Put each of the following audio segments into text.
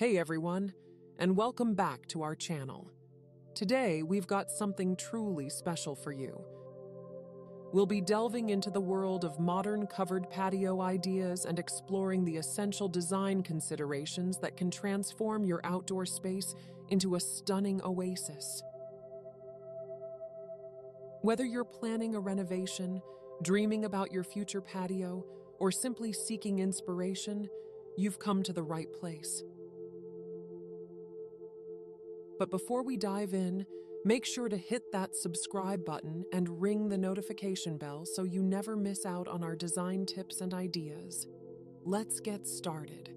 Hey everyone, and welcome back to our channel. Today, we've got something truly special for you. We'll be delving into the world of modern covered patio ideas and exploring the essential design considerations that can transform your outdoor space into a stunning oasis. Whether you're planning a renovation, dreaming about your future patio, or simply seeking inspiration, you've come to the right place. But before we dive in, make sure to hit that subscribe button and ring the notification bell so you never miss out on our design tips and ideas. Let's get started.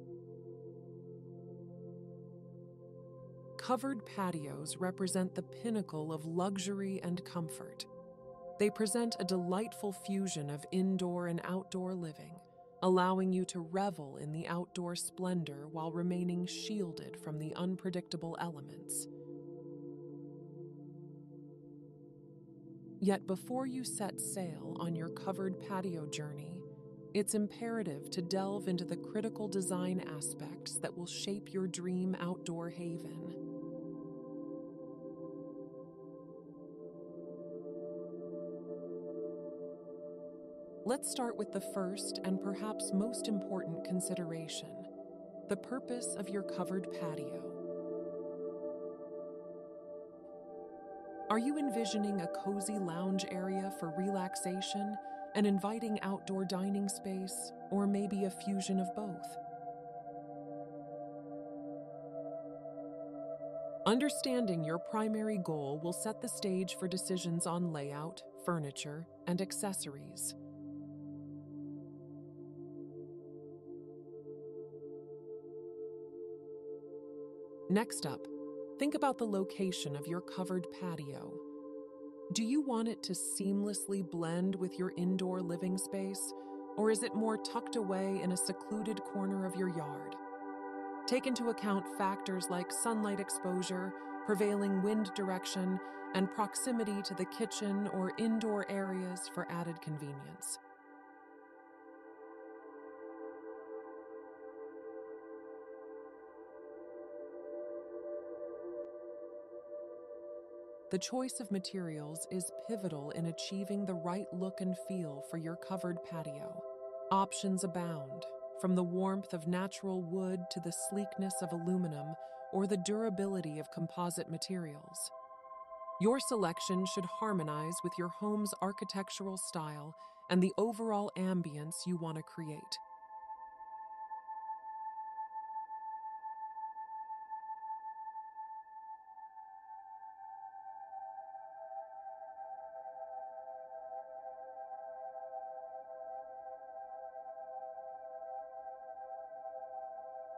Covered patios represent the pinnacle of luxury and comfort. They present a delightful fusion of indoor and outdoor living, allowing you to revel in the outdoor splendor while remaining shielded from the unpredictable elements. Yet before you set sail on your covered patio journey, it's imperative to delve into the critical design aspects that will shape your dream outdoor haven. Let's start with the first and perhaps most important consideration the purpose of your covered patio. Are you envisioning a cozy lounge area for relaxation, an inviting outdoor dining space, or maybe a fusion of both? Understanding your primary goal will set the stage for decisions on layout, furniture, and accessories. Next up, Think about the location of your covered patio. Do you want it to seamlessly blend with your indoor living space, or is it more tucked away in a secluded corner of your yard? Take into account factors like sunlight exposure, prevailing wind direction, and proximity to the kitchen or indoor areas for added convenience. The choice of materials is pivotal in achieving the right look and feel for your covered patio. Options abound, from the warmth of natural wood to the sleekness of aluminum or the durability of composite materials. Your selection should harmonize with your home's architectural style and the overall ambience you want to create.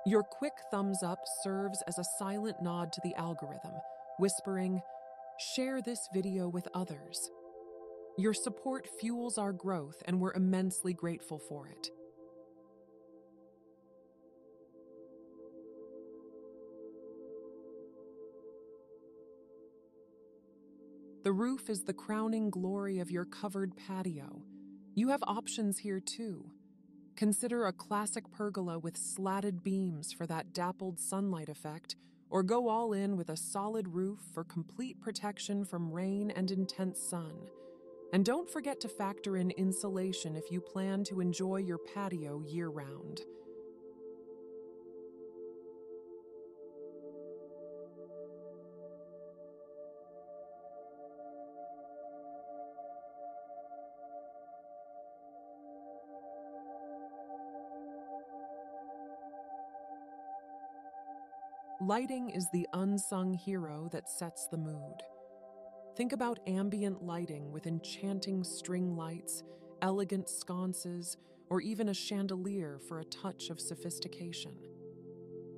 Your quick thumbs up serves as a silent nod to the algorithm, whispering, share this video with others. Your support fuels our growth and we're immensely grateful for it. The roof is the crowning glory of your covered patio. You have options here too. Consider a classic pergola with slatted beams for that dappled sunlight effect, or go all in with a solid roof for complete protection from rain and intense sun. And don't forget to factor in insulation if you plan to enjoy your patio year round. Lighting is the unsung hero that sets the mood. Think about ambient lighting with enchanting string lights, elegant sconces, or even a chandelier for a touch of sophistication.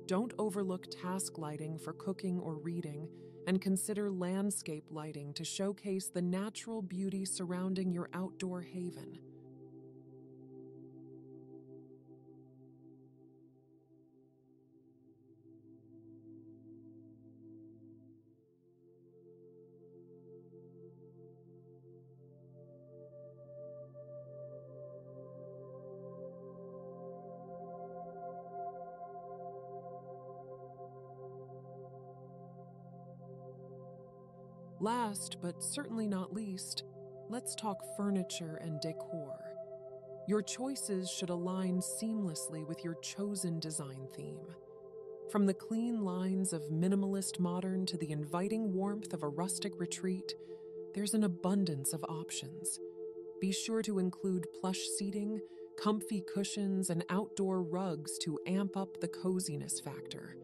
Don't overlook task lighting for cooking or reading, and consider landscape lighting to showcase the natural beauty surrounding your outdoor haven. Last, but certainly not least, let's talk furniture and decor. Your choices should align seamlessly with your chosen design theme. From the clean lines of minimalist modern to the inviting warmth of a rustic retreat, there's an abundance of options. Be sure to include plush seating, comfy cushions, and outdoor rugs to amp up the coziness factor.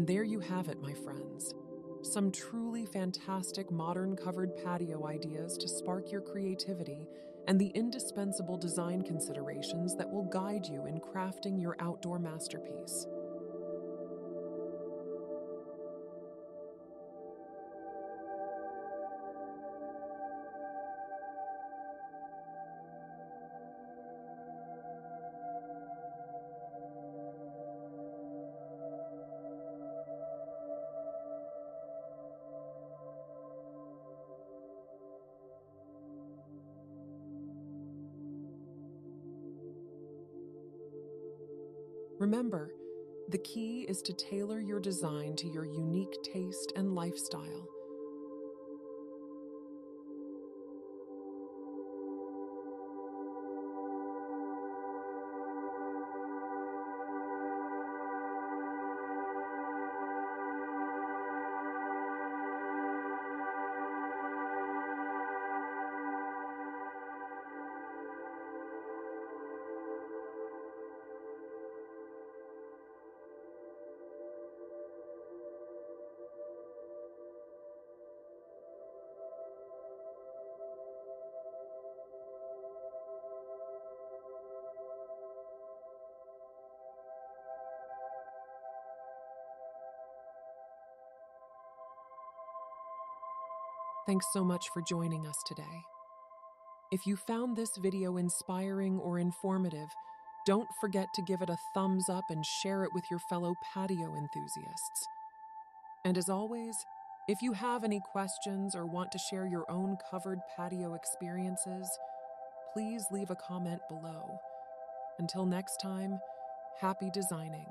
And there you have it, my friends. Some truly fantastic modern covered patio ideas to spark your creativity and the indispensable design considerations that will guide you in crafting your outdoor masterpiece. Remember, the key is to tailor your design to your unique taste and lifestyle. Thanks so much for joining us today. If you found this video inspiring or informative, don't forget to give it a thumbs up and share it with your fellow patio enthusiasts. And as always, if you have any questions or want to share your own covered patio experiences, please leave a comment below. Until next time, happy designing.